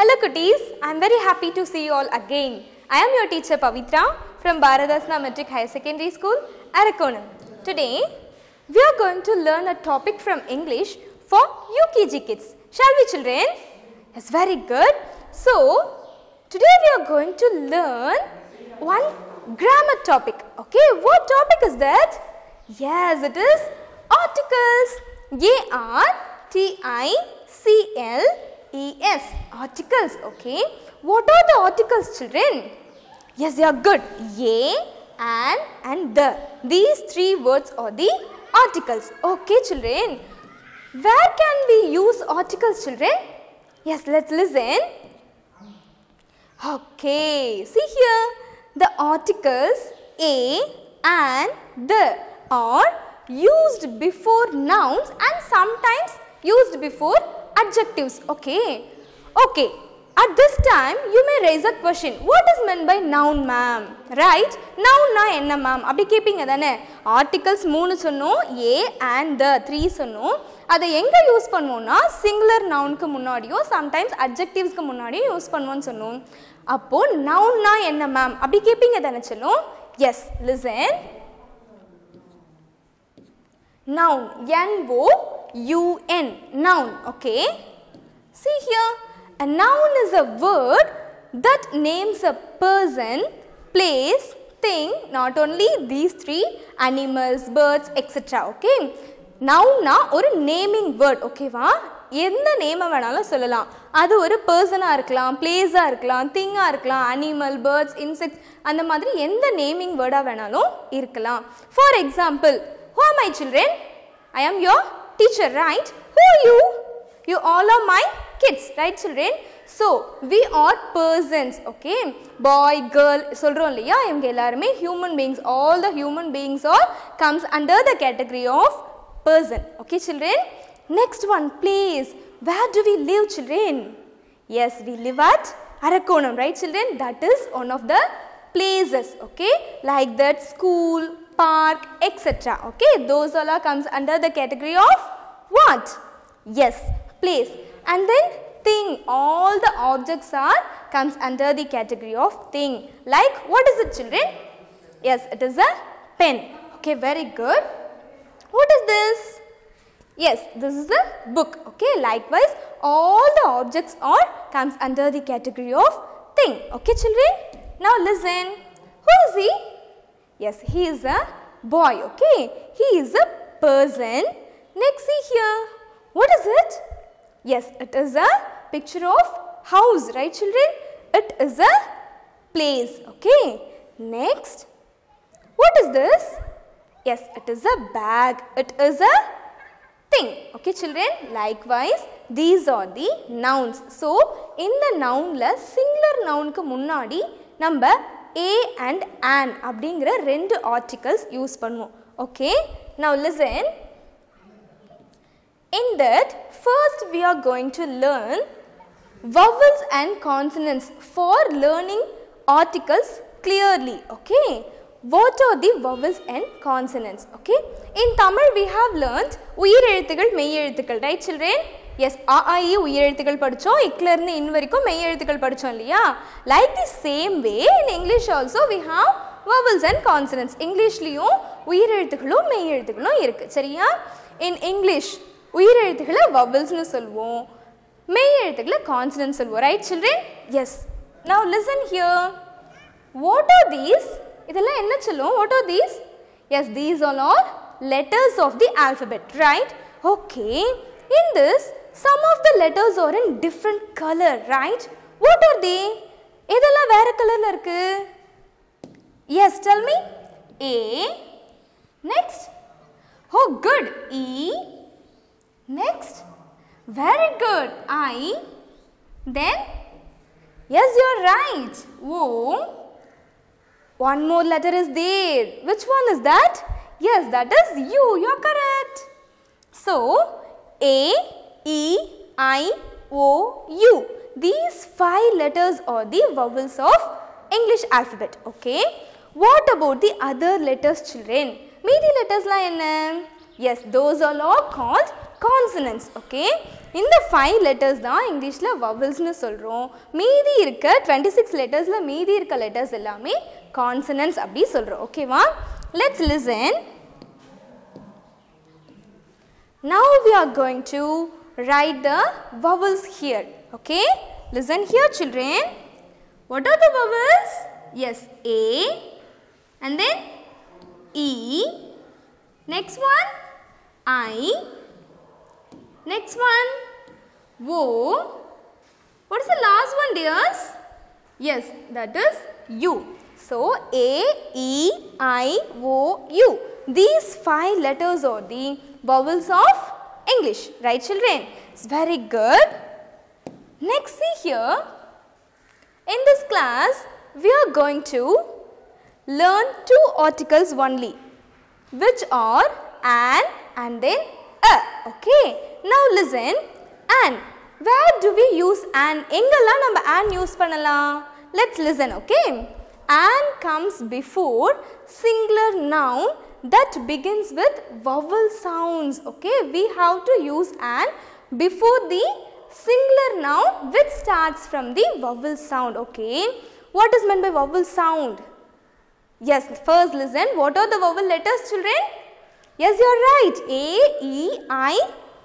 Hello cuties, I am very happy to see you all again. I am your teacher Pavitra from Bharathidhasanar Matric Higher Secondary School, Arakkonam. Today, we are going to learn a topic from English for UKG kids. Shall we children? Yes, very good. So, today we are going to learn one grammar topic. Okay, what topic is that? Yes, it is articles. A-R-T-I-C-L-E-S. Articles, okay. What are the articles children? Yes, they are good. A, an and the. These three words are the articles. Okay children. Where can we use articles children? Yes, let's listen. Okay, see here the articles a and the are used before nouns and sometimes used before adjectives. Okay, okay. At this time, you may raise a question. What is meant by noun ma'am? Right? Noun na என்ன ma'am? அப்படி கேட்பீங்க தானே articles மூணு சொன்னோம் A and the three சொன்னோம் அதை எங்கே use பண்ணுவோம்னா சிங்குலர் நவுனுக்கு முன்னாடியும் சம்டைம்ஸ் அப்ஜெக்டிவ்ஸ்க்கு முன்னாடியும் யூஸ் பண்ணுவோம்னு சொன்னோம் அப்போது நவுன்னா என்ன மேம் அப்படி கேட்பீங்க தானே சொல்லும் yes listen noun n o u n noun okay? See here a noun is a word that names a person place thing not only these three animals birds etc okay? நவுன்னா ஒரு naming word ஓகேவா எந்த நேமை வேணாலும் சொல்லலாம். அது ஒரு பர்சனாக இருக்கலாம் பிளேஸாக இருக்கலாம் திங்காக இருக்கலாம் அனிமல் பேர்ட்ஸ் இன்செக்ட்ஸ் அந்த மாதிரி எந்த நேமிங் வேர்டாக வேணாலும் இருக்கலாம். For example oh my children I am your teacher, right? Who are you? You all are my kids, right children? So, we are persons, okay? Boy, girl, சொல்கிறோம் இல்லையா இவங்க எல்லாருமே human beings, all the human beings are comes under the category of person, okay children? Next one, place. Where do we live children? Yes, we live at Arakkonam, right children? That is one of the places, okay? Like that school, park, etc. Okay, those all are comes under the category of what? Yes, place. And then thing, all the objects are comes under the category of thing. Like what is it children? Yes, it is a pen. Okay, very good. What is this? Yes, this is a book. Okay, likewise, all the objects are comes under the category of thing. Okay, children. Now listen. Who is he? Yes, he is a boy. Okay, he is a person. Next, see here. What is it? Yes, it is a picture of house, right, children? It is a place. Okay. Next, what is this? Yes, it is a bag. It is a thing. Okay, children. Likewise, these are the nouns. So, இந்த நவுனில் singular நவுனுக்கு முன்னாடி நம்ம A and an அப்படிங்கிற ரெண்டு articles use பண்ணுவோம் okay now listen in that first we are going to learn vowels and consonants for learning articles clearly okay what are the vowels and consonants okay in tamil we have learned உயிரெழுத்துகள் மெய்யெழுத்துக்கள் right children yes ஆஇ உயிரெழுத்துக்கள் படித்தோம் இக்கிலேருந்து இன் வரைக்கும் மெய் எழுத்துக்கள் படித்தோம் இல்லையா? Like the same way in English also we have vowels and consonants இங்கிலீஷ்லேயும் உயிரெழுத்துக்களும் மெய் எழுத்துக்களும் இருக்குது சரியா? இன் இங்கிலீஷ் உயிரெழுத்துக்களை வவல்ஸ்னு சொல்லுவோம். மெய் எழுத்துக்களை கான்சனன்ஸ் சொல்லுவோம். Right children yes now listen here what are these இதெல்லாம் என்ன சொல்லுவோம் what are these yes these all are letters of the alphabet. Right okay in this some of the letters are in different color right what are they இதெல்லாம் வேற கலர்ல இருக்கு yes tell me a next oh good e next very good i then yes you're right o one more letter is there which one is that yes that is u you're correct so a e i o u these five letters are the vowels of english alphabet okay what about the other letters children மீதி letters லாம் என்ன yes those all are called consonants okay இந்த five letters தான் இங்கிலீஷில் வவல்ஸ்னு சொல்கிறோம் மீதி இருக்க twenty six லெட்டர்ஸில் மீதி இருக்க லெட்டர்ஸ் எல்லாமே கான்சனன்ஸ் அப்படி சொல்கிறோம் ஓகேவா let's listen Now we are going to write the vowels here. Okay? Listen here children. What are the vowels? Yes, A and then E. Next one I. Next one O. What is the last one dears? Yes, that is U. So, A, E, I, O, U. These five letters are the vowels of English. Right children? It's very good. Next see here. In this class, we are going to learn two articles only which are an and then a. Okay. Now listen. An. Where do we use an? எங்கெல்லாம் நம்ம an use பண்ணலாம்? Let's listen. Okay. An comes before singular noun that begins with vowel sounds. Okay. We have to use an before the singular noun which starts from the vowel sound. Okay. What is meant by vowel sound? Yes, first listen. What are the vowel letters, children? Yes, you are right. A, E, I,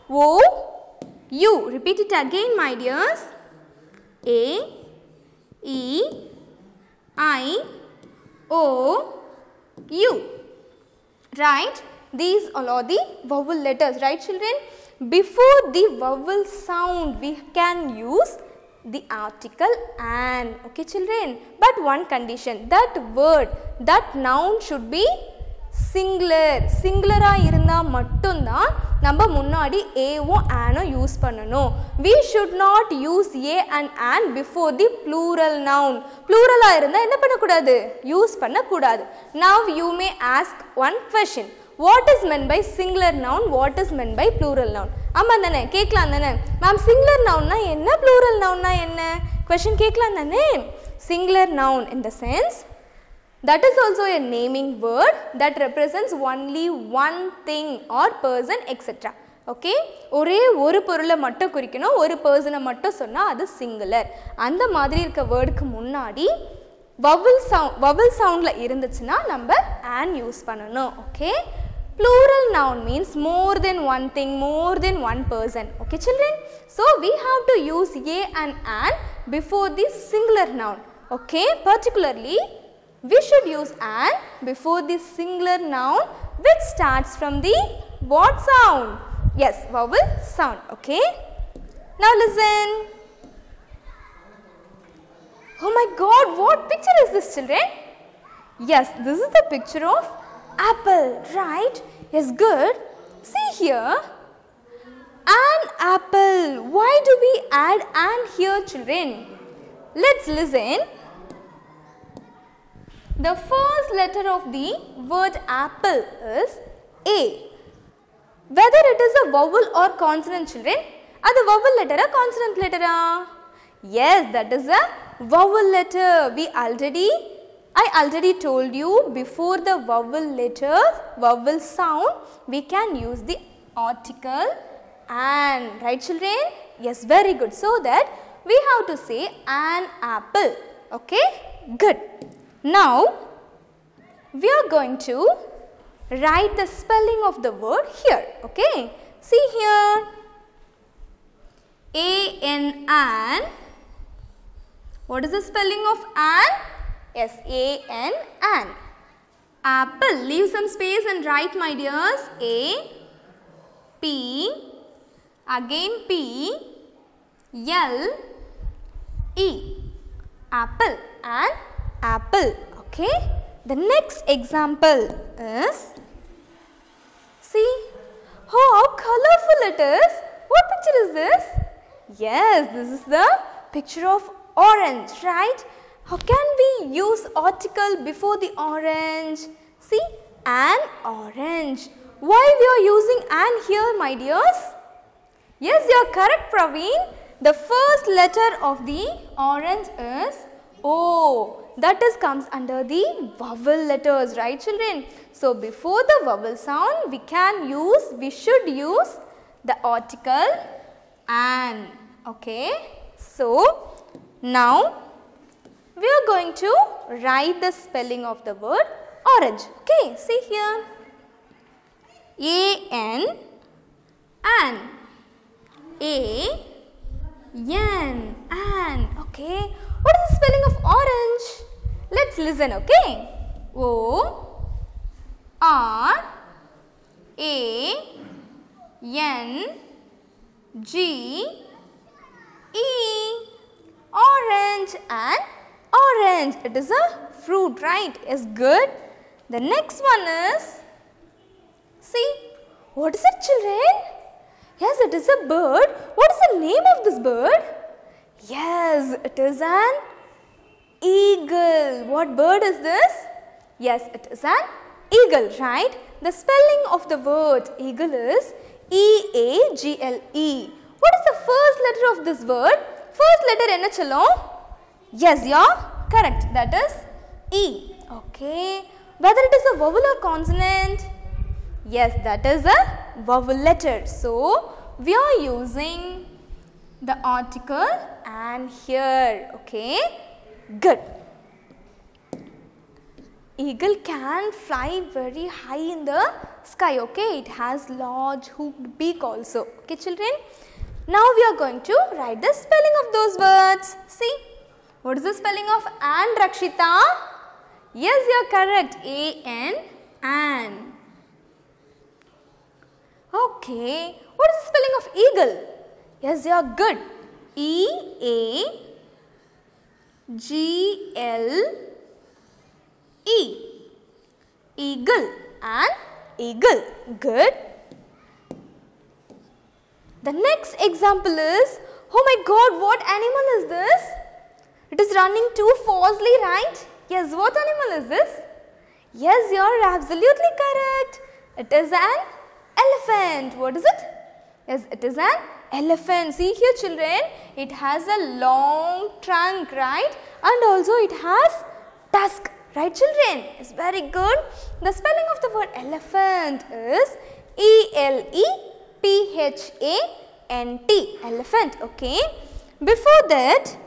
O, U. Repeat it again, my dears. A, E, I, O, U. Right? These all are the vowel letters, right children? Before the vowel sound, we can use the article an. Okay children? But one condition, that word, that noun should be singular. சிங்குலராக இருந்தால் மட்டும்தான் நம்ம முன்னாடி ஏவும் ஆனும் use பண்ணணும். We should not use a and an before the plural noun ப்ளூரலாக இருந்தால் என்ன பண்ணக்கூடாது? யூஸ் பண்ணக்கூடாது. Now you may ask one question what is meant by singular noun what is meant by plural noun ஆமாம் தானே கேட்கலாம் தானே? Ma'am singular நவுன்னா என்ன? Plural நவுன்னா என்ன? கொஷின் கேட்கலாம் தானே? Singular noun in the sense That is also a naming word that represents only one thing or person etc. Okay ஒரே ஒரு பொருளை மட்டும் குறிக்கணும் ஒரு பர்சனை மட்டும் சொன்னால் அது சிங்குலர் அந்த மாதிரி இருக்க வேர்டுக்கு முன்னாடி வவல் சவுண்ட் வவல் சவுண்டில் இருந்துச்சுன்னா நம்ம ஆன் யூஸ் பண்ணணும் okay plural noun means more than one thing more than one person okay children so we have to use a and an before the singular noun okay particularly we should use an before the singular noun which starts from the what sound? Yes, vowel sound. Okay. Now listen. Oh my god, what picture is this children? Yes, this is the picture of apple, right? Yes, good. See here. An apple. Why do we add an here children? Let's listen. The first letter of the word apple is A. Whether it is a vowel or consonant children, அது vowel letter or consonant letter Yes, that is a vowel letter. We already, I already told you before the vowel letter, vowel sound, we can use the article and, right children? Yes, very good. So that we have to say an apple. Okay, good. Now, we are going to write the spelling of the word here. Okay. See here. A N an. What is the spelling of an? Yes, A N an. Apple. Leave some space and write my dears. A P again P L E. Apple and apple. Okay. The next example is see oh, how colorful it is. What picture is this? Yes, this is the picture of orange, right? How can we use article before the orange? See, an orange. Why we are using an here, my dears? Yes, you are correct, Praveen. The first letter of the orange is O. That is comes under the vowel letters, right children? So, before the vowel sound, we can use, we should use the article an. Okay. So, now we are going to write the spelling of the word orange. Okay. See here. A-N, an. A, N, an. Okay. What is the spelling of orange? Let's listen. Okay. O, R, A, N, G, E. Orange and orange. It is a fruit, right? Is good. The next one is, see, what is it children? Yes, it is a bird. What is the name of this bird? Yes, it is an eagle. What bird is this? Yes, it is an eagle, right? The spelling of the word eagle is E-A-G-L-E. What is the first letter of this word? First letter என்ன சொல்லும்? Yes, you're correct. That is E. Okay. Whether it is a vowel or consonant? Yes, that is a vowel letter. So, we are using the article and here. Okay. Good. Eagle can fly very high in the sky. Okay. It has large hooked beak also. Okay, children. Now we are going to write the spelling of those words. See, what is the spelling of and Rakshita? Yes, you are correct. A N an. Okay, what is the spelling of eagle? Yes, you are good. E A G L E. Eagle and eagle. Good. The next example is, oh my god, what animal is this? It is running too fastly, right? Yes, what animal is this? Yes, you are absolutely correct. It is an elephant. What is it? Yes, it is an elephant. See here children, it has a long trunk, right? And also it has tusk, right children? It's very good. The spelling of the word elephant is E-L-E-P-H-A-N-T, elephant, okay? Before that,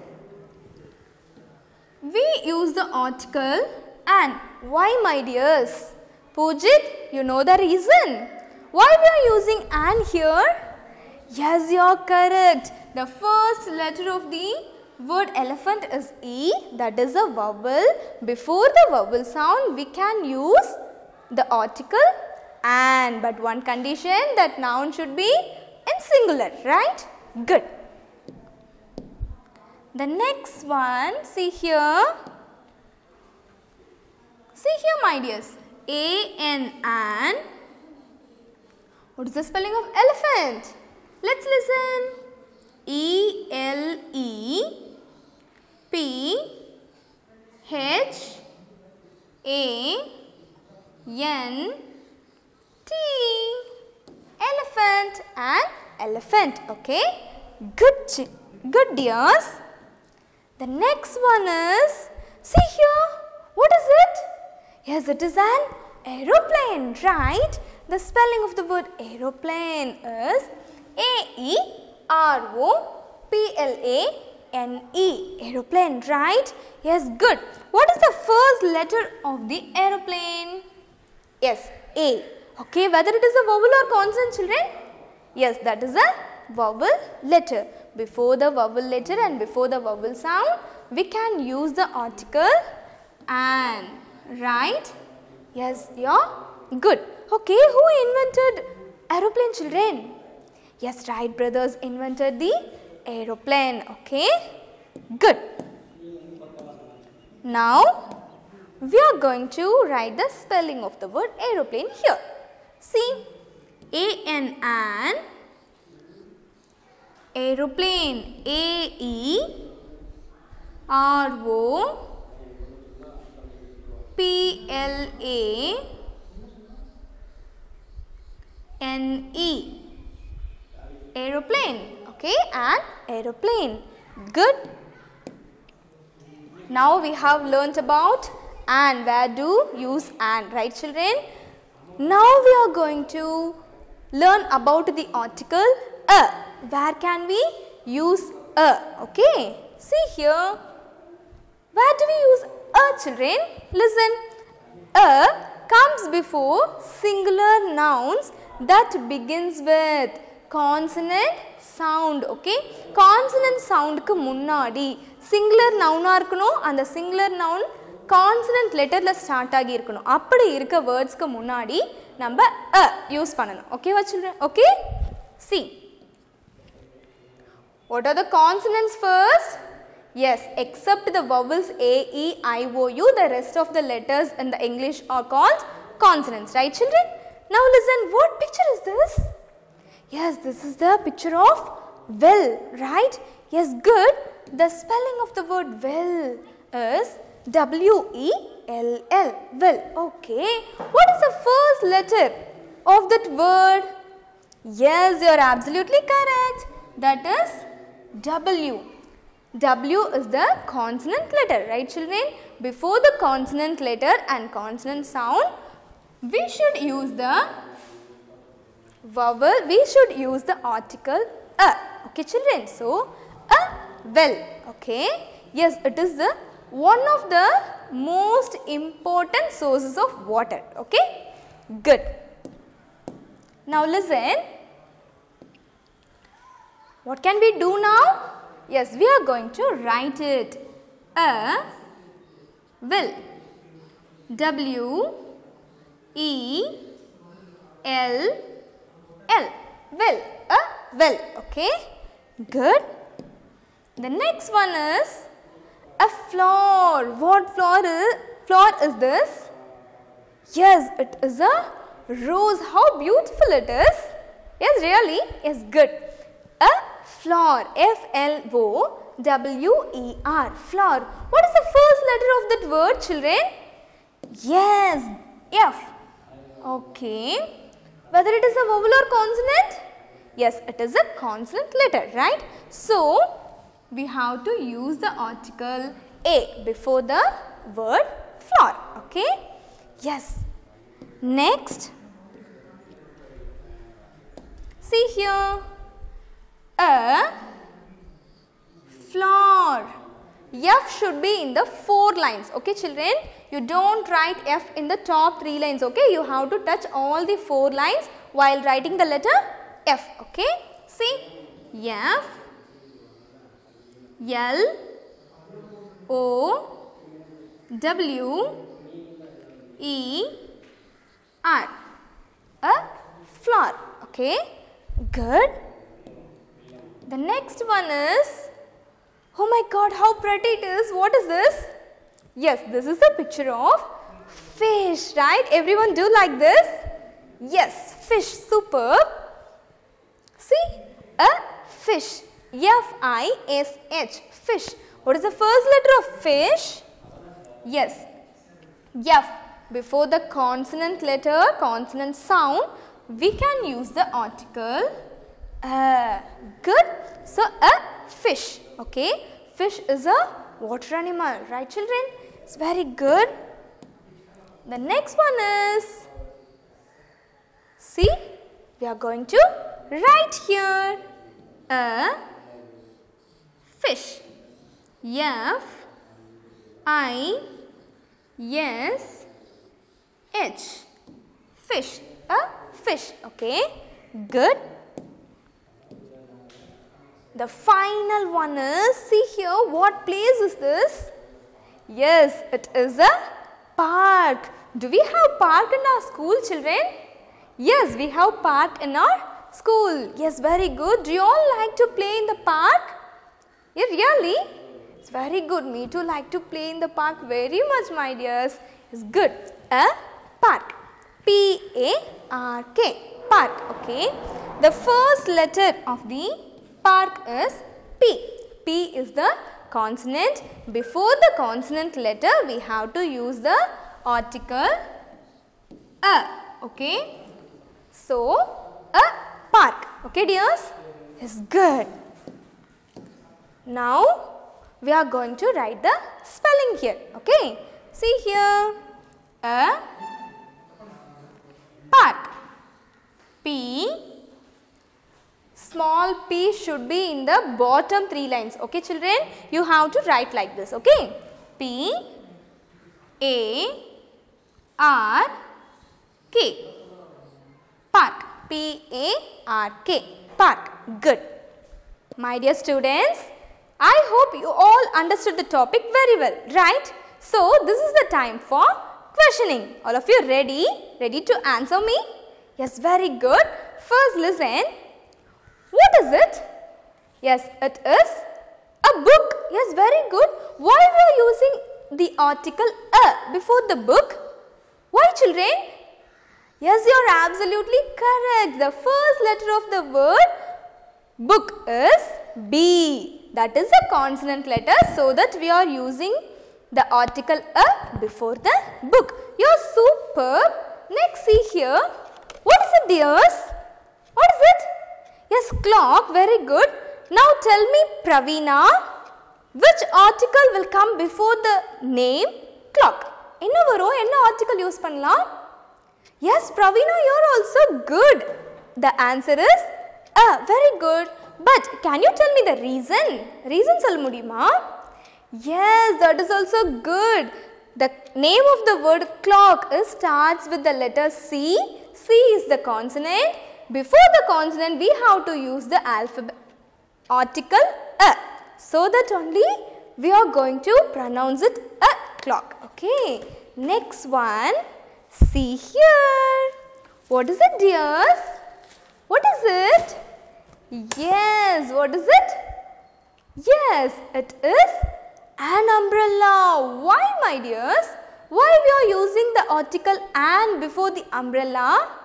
we use the article and. Why my dears? Pujit, you know the reason. Why we are using an here? Yes, you are correct. The first letter of the word elephant is E. That is a vowel. Before the vowel sound, we can use the article and. But one condition that noun should be in singular, right? Good. The next one, see here. See here my dears. A N an. What is the spelling of elephant? Let's listen. E L E P H A N T. Elephant and elephant. Okay. Good, good dears. The next one is, see here, what is it? Yes, it is an aeroplane, right? The spelling of the word aeroplane is A-E-R-O-P-L-A-N-E, aeroplane, right? Yes, good. What is the first letter of the aeroplane? Yes, A. Okay, whether it is a vowel or consonant, children? Yes, that is a vowel letter. Before the vowel letter and before the vowel sound, we can use the article an, right? Yes, yeah, good. Okay, who invented aeroplane children? Yes, Wright brothers invented the aeroplane, okay? Good. Now, we are going to write the spelling of the word aeroplane here. See, A-N an, aeroplane, A-E-R-O, P-L-A-N-E, aeroplane, okay, and aeroplane, good. Now we have learnt about and where do use and right children. Now we are going to learn about the article a. Where can we use a? Okay. See here. Where do we use a children? Listen. A comes before singular nouns that begins with consonant sound okay consonant சவுண்டுக்கு முன்னாடி singular நவுனாக இருக்கணும் அந்த singular noun consonant லெட்டரில் start ஆகி இருக்கணும். அப்படி இருக்க வேர்ட்ஸ்க்கு முன்னாடி நம்ம அ யூஸ் பண்ணணும். ஓகேவா children okay see what are the consonants first yes except the vowels A E I O U the rest of the letters in the English are called consonants right children now listen what picture is this Yes, this is the picture of well, right? Yes, good. The spelling of the word well is W-E-L-L, well, okay. What is the first letter of that word? Yes, you are absolutely correct. That is W. W is the consonant letter, right children? Before the consonant letter and consonant sound, we should use the vowel, we should use the article a. Okay children? So, a well. Okay. Yes, it is the one of the most important sources of water. Okay. Good. Now listen. What can we do now? Yes, we are going to write it. A will. W E L L. Will. A uh, will. Okay. Good. The next one is a flower. What flower is, flower is this? Yes, it is a rose. How beautiful it is. Yes, really? Yes, good. A flower. F-L-O-W-E-R. Flower. What is the first letter of that word, children? Yes, F. Okay. Whether it is a vowel or consonant? Yes, it is a consonant letter, right? So, we have to use the article A before the word flower. Okay? Yes. Next, see here a floor. F should be in the four lines. Okay, children? You don't write F in the top three lines. Okay, you have to touch all the four lines while writing the letter F. Okay, see F L O W E R a flower okay good the next one is oh my god how pretty it is what is this yes this is the picture of fish right everyone do like this yes fish superb see a fish F-I-S-H, fish. What is the first letter of fish? Yes, F. Before the consonant letter, consonant sound, we can use the article uh, good. So, a fish, okay. Fish is a water animal, right children? It's very good. The next one is, see, we are going to write here a fish. F I S H fish a fish okay good the final one is see here what place is this yes it is a park do we have park in our school children yes we have park in our school yes very good do you all like to play in the park yeah, really? It's very good. Me too like to play in the park very much, my dears. It's good. A park. P-A-R-K. Park. Okay. The first letter of the park is P. P is the consonant. Before the consonant letter, we have to use the article A. Okay. So, a park. Okay, dears? It's good. Now, we are going to write the spelling here. Okay. See here. A park. P. Small p should be in the bottom three lines. Okay children, you have to write like this. Okay. P A R K. Park. P A R K. Park. Good. My dear students, I hope you all understood the topic very well, right? So, this is the time for questioning. All of you ready? Ready to answer me? Yes, very good. First listen. What is it? Yes, it is a book. Yes, very good. Why we are using the article a before the book? Why children? Yes, you are absolutely correct. The first letter of the word book is B. That is a consonant letter so that we are using the article a before the book. You are superb. Next see here. What is it dears? What is it? Yes, clock. Very good. Now tell me Pravina, which article will come before the name clock? என்ன வரும் என்ன article use பண்ணலாம் Yes, Pravina, you're also good. The answer is a. Very good. But can you tell me the reason? Reason சொல்ல முடியுமா? Yes, that is also good. The name of the word clock is starts with the letter C. C is the consonant. Before the consonant, we have to use the alphabet article a. So that only we are going to pronounce it a clock. Okay. Next one. See here. What is it, dears? What is it? Yes, what is it? Yes, it is an umbrella. Why, my dears? Why we are using the article an before the umbrella?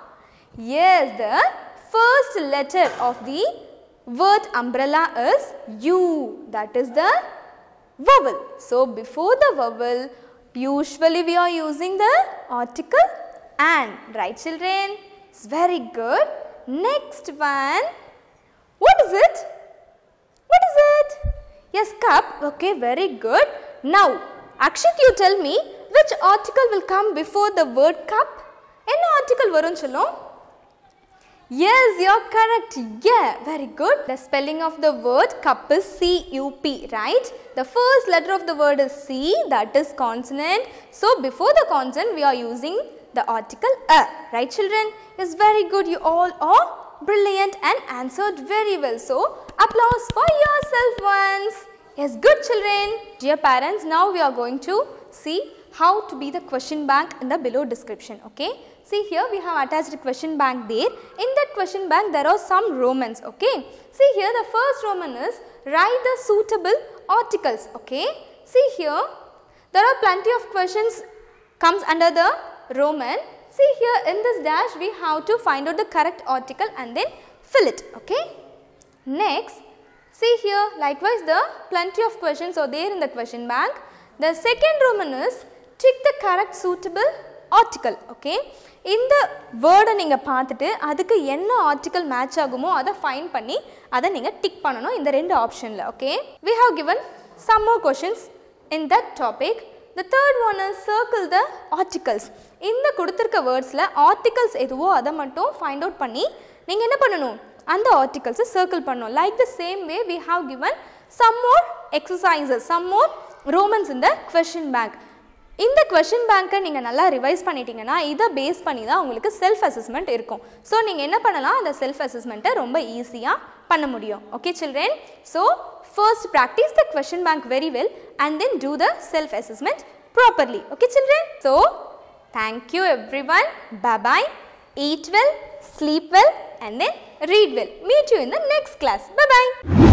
Yes, the first letter of the word umbrella is U. That is the vowel. So, before the vowel, usually we are using the article an. Right children? It's very good. Next one. What is it? What is it? Yes, cup. Okay, very good. Now, Akshit, you tell me which article will come before the word cup? என்ன article வரும் சொல்லும்? Yes, you're correct. Yeah, very good. The spelling of the word cup is C-U-P, right? The first letter of the word is C, that is consonant. So, before the consonant, we are using the article a, right children? Yes, very good. You all are brilliant and answered very well. So, applause for yourself once. Yes, good children. Dear parents, now we are going to see how to be the question bank in the below description, okay? See here we have attached a question bank there. In that question bank there are some Romans, okay? See here the first Roman is write the suitable articles, okay? See here there are plenty of questions comes under the Roman. See here in this dash we have to find out the correct article and then fill it, okay? Next, see here likewise the plenty of questions are there in the question bank. The second Roman is Check the correct suitable article, okay? இந்த வேர்டை நீங்கள் பார்த்துட்டு அதுக்கு என்ன article match ஆகுமோ அதை fine பண்ணி அதை நீங்கள் டிக் பண்ணணும் இந்த ரெண்டு ஆப்ஷனில் okay we have given some more questions in that topic the third one is circle the articles இந்த கொடுத்துருக்க வேர்ட்ஸில் ஆர்டிகல்ஸ் எதுவோ அதை மட்டும் ஃபைண்ட் அவுட் பண்ணி நீங்கள் என்ன பண்ணணும்? அந்த ஆர்டிகல்ஸை சர்க்கிள் பண்ணணும். Like the same way we have given some more exercises some more romans இந்த கொஷின் பேங்க் இந்த கொஷின் பேங்க்கை நீங்கள் நல்லா ரிவைஸ் பண்ணிட்டீங்கன்னா இதை பேஸ் பண்ணி தான் உங்களுக்கு செல்ஃப் அசஸ்மெண்ட் இருக்கும். ஸோ நீங்கள் என்ன பண்ணலாம்? அந்த செல்ஃப் அசஸ்மெண்ட்டை ரொம்ப ஈஸியாக பண்ண முடியும். Okay children so first practise the question bank very well and then do the self assessment properly okay children so thank you every one bye bye eat well, sleep well and then read well. Meet you in the next class. Bye-bye.